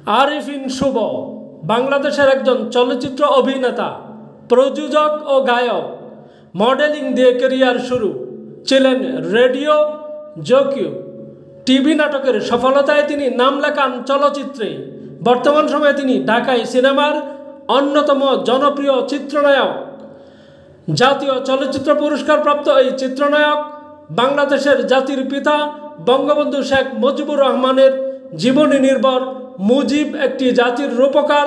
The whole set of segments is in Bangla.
আরিফিন শুভ, বাংলাদেশের একজন চলচ্চিত্র অভিনেতা, প্রযোজক ও গায়ক, মডেলিং দিয়ে কেরিয়ার শুরু, ছিলেন রেডিও জকিউ টিভি নাটকের সফলতায় তিনি নাম লেখান চলচ্চিত্রে। বর্তমান সময়ে তিনি ঢাকায় সিনেমার অন্যতম জনপ্রিয় চিত্রনায়ক। জাতীয় চলচ্চিত্র পুরস্কার প্রাপ্ত এই চিত্রনায়ক বাংলাদেশের জাতির পিতা বঙ্গবন্ধু শেখ মুজিবুর রহমানের জীবনী নির্ভর মুজিব একটি জাতির রূপকার,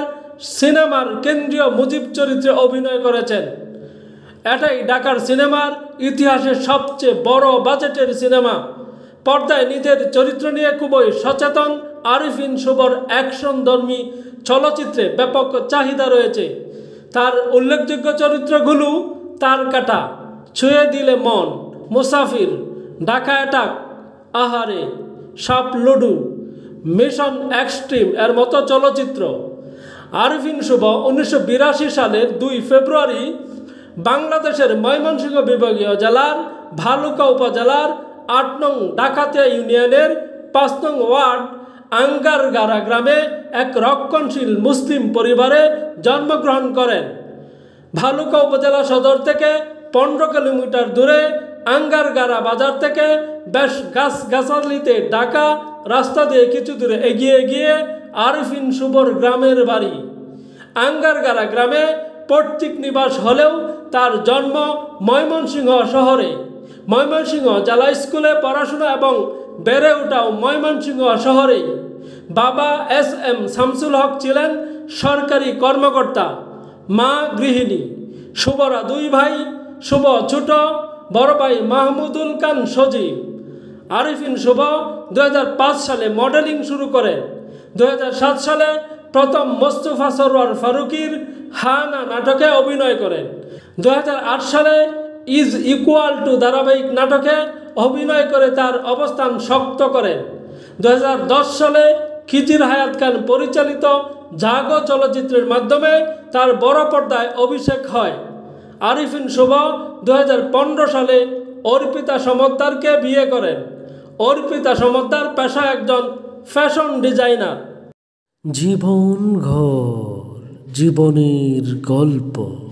সিনেমার কেন্দ্রীয় মুজিব চরিত্রে অভিনয় করেছেন। এটাই ঢাকার সিনেমার ইতিহাসের সবচেয়ে বড় বাজেটের সিনেমা। পর্দায় নিজের চরিত্র নিয়ে খুবই সচেতন আরিফিন শুভর অ্যাকশনধর্মী চলচ্চিত্রে ব্যাপক চাহিদা রয়েছে। তার উল্লেখযোগ্য চরিত্রগুলো তার কাটা, ছুঁয়ে দিলে মন, মুসাফির, ঢাকা অ্যাটাক, আহারে, সাপ লুডু মিশন এক্সট্রিম এর মতো চলচ্চিত্র। আরিফিন শুভ উনিশশো বিরাশি সালের দুই ফেব্রুয়ারি বাংলাদেশের ময়মনসিংহ বিভাগীয় জেলার ভালুকা উপজেলার আট নং ডাকাতিয়া ইউনিয়নের পাঁচ নং ওয়ার্ড আঙ্গারগারা গ্রামে এক রক্ষণশীল মুসলিম পরিবারে জন্মগ্রহণ করেন। ভালুকা উপজেলা সদর থেকে পনেরো কিলোমিটার দূরে আঙ্গারগারা বাজার থেকে বেশ গাছ গাছালিতে ডাকা রাস্তা দিয়ে কিছু দূরে এগিয়ে গিয়ে আরিফিন শুভর গ্রামের বাড়ি। আঙ্গারগারা গ্রামে পৈতৃক নিবাস হলেও তার জন্ম ময়মনসিংহ শহরে। ময়মনসিংহ জেলা স্কুলে পড়াশোনা এবং বেড়ে ওঠাও ময়মনসিংহ শহরেই বাবা এস এম শামসুল হক ছিলেন সরকারি কর্মকর্তা, মা গৃহিণী। শুভরা দুই ভাই, শুভ ছোট বড় ভাই মাহমুদুল খান সজীব। আরিফিন শুভ দু হাজার পাঁচ সালে মডেলিং শুরু করেন দু সালে প্রথম মোস্তফা সরোয়ার ফারুকির হানা নাটকে অভিনয় করেন দু সালে ইজ ইকুয়াল টু ধারাবাহিক নাটকে অভিনয় করে তার অবস্থান শক্ত করেন দু সালে খিজির হায়াত খান পরিচালিত জাগো চলচ্চিত্রের মাধ্যমে তার বড় পর্দায় অভিষেক হয়। আরিফিন শুভ দু সালে অর্পিতা সমদ্দারকে বিয়ে করেন। অর্পিতা সমদ্দার পেশা একজন ফ্যাশন ডিজাইনার। জীবন ঘর, জীবনের গল্প।